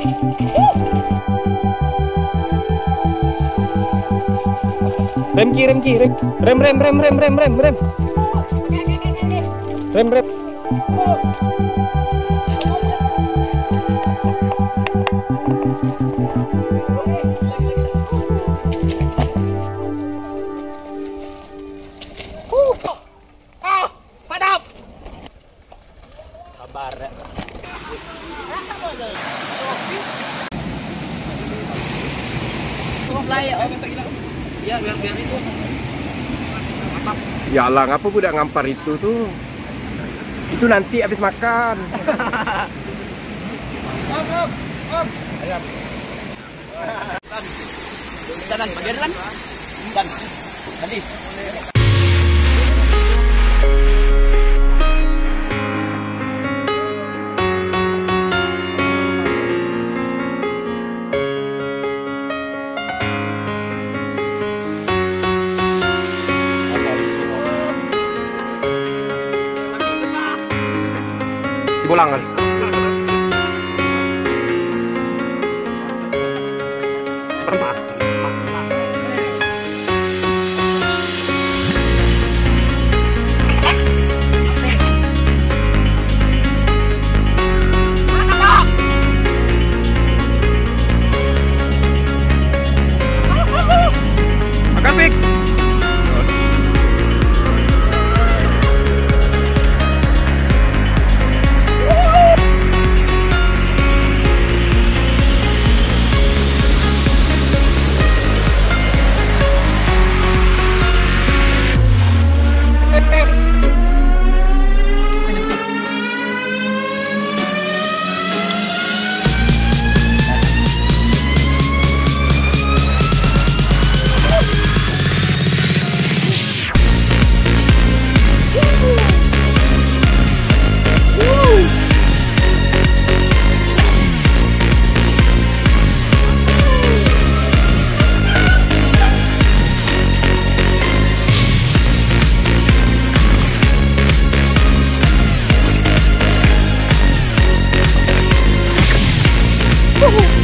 Rem ki, rem ki, rem, rem, rem, rem, rem, rem, rem, rem, rem, rem. Ya biar biar itu. Ya lah, ngapa budak ngampar itu tuh? Itu nanti habis makan. Dan bagian kan? Dan. Tadi. 不冷啊。you